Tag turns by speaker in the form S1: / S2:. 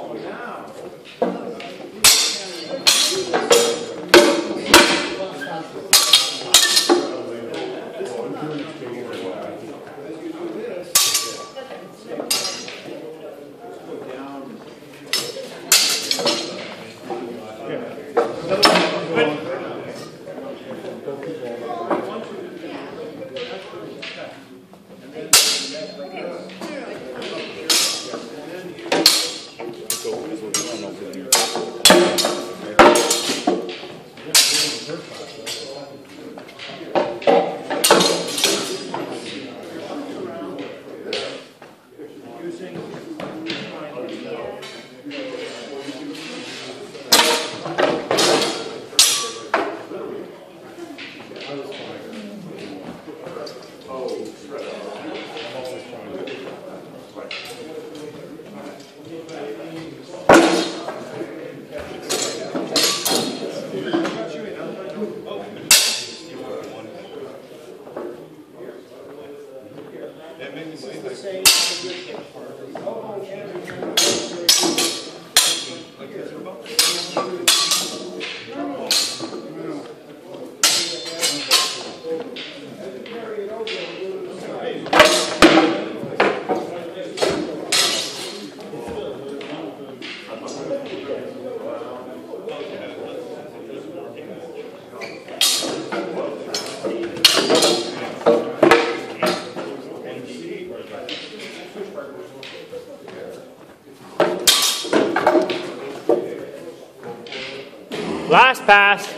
S1: Oh, now. That made me
S2: Last pass.